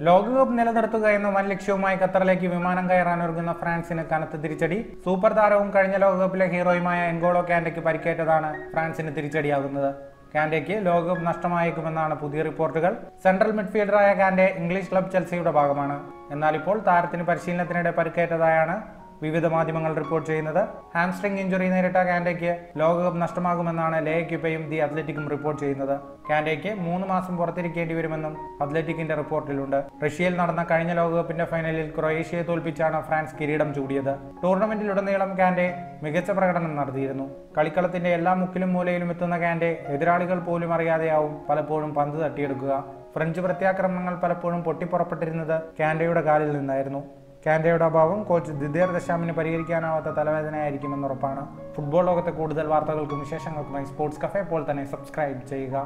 ലോകകപ്പ് നിലനിർത്തുക എന്ന വൻ ലക്ഷ്യവുമായി ഖത്തറിലേക്ക് വിമാനം കയറാൻ ഒരുങ്ങുന്ന ഫ്രാൻസിന് കനത്ത തിരിച്ചടി. സൂപ്പർ താരവും കഴിഞ്ഞ ലോകകപ്പിലെ ഹീറോയുമായ എൻഗോളോ കാൻഡയ്ക്ക് പരിക്കേറ്റതാണ് ഫ്രാൻസിന് തിരിച്ചടിയാകുന്നത്. കാൻഡയ്ക്ക് ലോകകപ്പ് നഷ്ടമായേക്കുമെന്നാണ് പുതിയ റിപ്പോർട്ടുകൾ. സെൻട്രൽ മിഡ്ഫീൽഡറായ കാൻഡെ ഇംഗ്ലീഷ് ക്ലബ് ചെൽസിയുടെ ഭാഗമാണ്. എന്നാൽ ഇപ്പോൾ താരത്തിന് പരിശീലനത്തിനിടെ പരിക്കേറ്റതായാണ് വിവിധ മാധ്യമങ്ങൾ റിപ്പോർട്ട് ചെയ്യുന്നത്. ഹാംസ്ട്രിംഗ് ഇഞ്ചുറി നേരിട്ട കാൻഡയ്ക്ക് ലോകകപ്പ് നഷ്ടമാകുമെന്നാണ് ലേ ക്യുപ്പയും ദി അത്ലറ്റിക്കും റിപ്പോർട്ട് ചെയ്യുന്നത്. കാൻഡയ്ക്ക് മൂന്ന് മാസം പുറത്തിരിക്കേണ്ടി വരുമെന്നും അത്ലറ്റിക്കിന്റെ റിപ്പോർട്ടിലുണ്ട്. റഷ്യയിൽ നടന്ന കഴിഞ്ഞ ലോകകപ്പിന്റെ ഫൈനലിൽ ക്രൊയേഷ്യയെ തോൽപ്പിച്ചാണ് ഫ്രാൻസ് കിരീടം ചൂടിയത്. ടൂർണമെന്റിലുടനീളം കാൻഡെ മികച്ച പ്രകടനം നടത്തിയിരുന്നു. കളിക്കളത്തിന്റെ എല്ലാ മുക്കിലും മൂലയിലും എത്തുന്ന കാൻഡെ എതിരാളികൾ പോലും അറിയാതെയാവും പലപ്പോഴും പന്ത് തട്ടിയെടുക്കുക. ഫ്രഞ്ച് പ്രത്യാക്രമണങ്ങൾ പലപ്പോഴും പൊട്ടിപ്പുറപ്പെട്ടിരുന്നത് കാൻഡയുടെ കാലിൽ നിന്നായിരുന്നു. കാൻഡയുടെ അഭാവം കോച്ച് ദിദേർ ദശാമിന് പരിഹരിക്കാനാവാത്ത തലവേദനയായിരിക്കുമെന്ന് ഉറപ്പാണ് ഫുട്ബോൾ ലോകത്തെ കൂടുതൽ വാർത്തകൾക്കും വിശേഷങ്ങൾക്കുമായി സ്പോർട്സ് കഫേ പോലെ തന്നെ സബ്സ്ക്രൈബ് ചെയ്യുക.